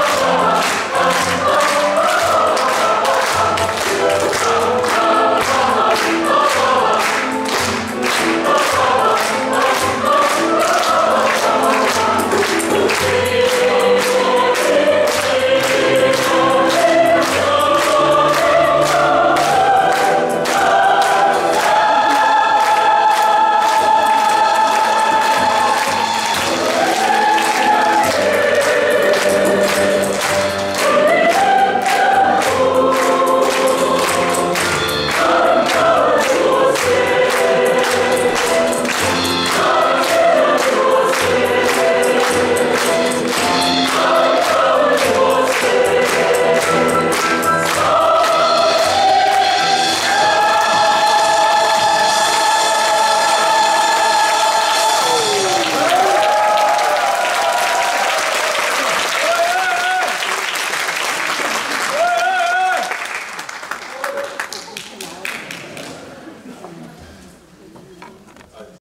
Oh,